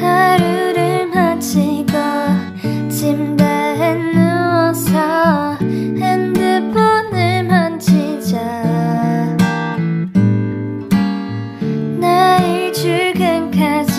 하루를 마치고 침대에 누워서 핸드폰을 만지자. 내일 출근까지